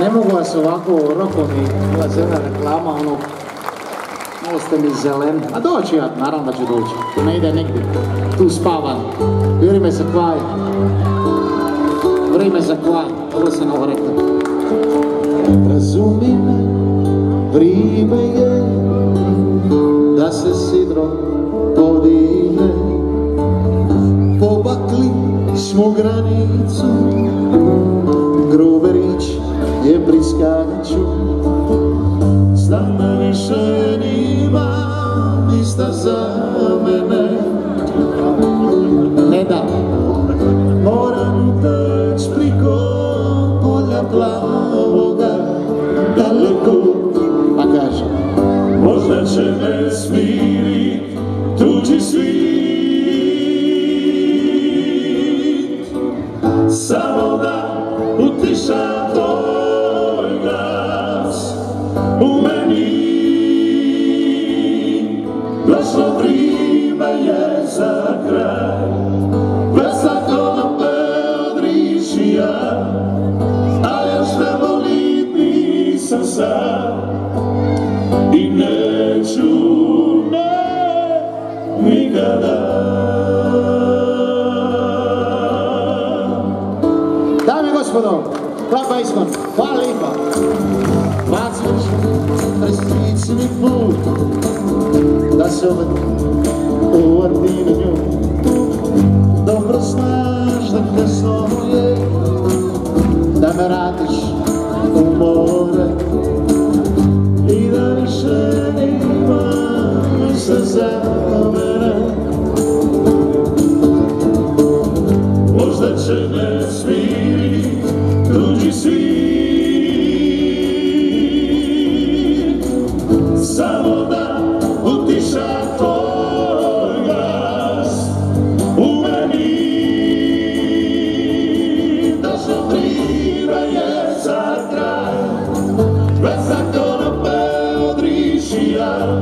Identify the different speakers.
Speaker 1: Ne mogu vas ovako rokom i ulazi jedna reklama, ono, malo ste mi zeleni. A doći ja, naravno da ću doći. Ne ide nigdje. Tu spavam. Vrijeme za kvaj. Vrijeme za kvaj. Ovo sam ovo rekao. Razumi me, vrijeme je da se sidro podine. Pobakli smo granicu, je priskaču. Znam više nima ništa za mene. Ne da, moram teć priko polja plavoga, daleko, pa kaže.
Speaker 2: Možda će me smirit Došlo vrijeme je za kraj za konope odrišija A još ne volim nisam sam i neću ne nikada.
Speaker 1: Dame i klapa Isman, hvala lijepa. Da se opet uvrti na nju. Dobro znaš da kasno je, da me radiš u more. I da više nima se za